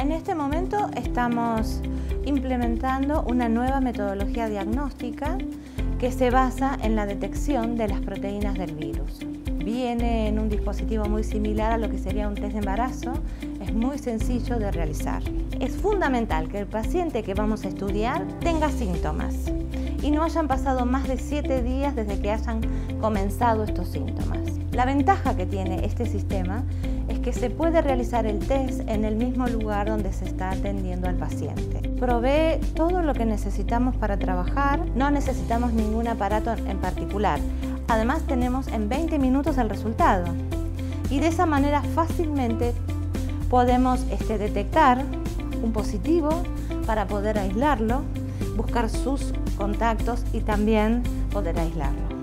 En este momento estamos implementando una nueva metodología diagnóstica que se basa en la detección de las proteínas del virus. Viene en un dispositivo muy similar a lo que sería un test de embarazo, es muy sencillo de realizar. Es fundamental que el paciente que vamos a estudiar tenga síntomas y no hayan pasado más de 7 días desde que hayan comenzado estos síntomas. La ventaja que tiene este sistema es que se puede realizar el test en el mismo lugar donde se está atendiendo al paciente. Provee todo lo que necesitamos para trabajar, no necesitamos ningún aparato en particular. Además tenemos en 20 minutos el resultado y de esa manera fácilmente podemos este, detectar un positivo para poder aislarlo, buscar sus contactos y también poder aislarlo.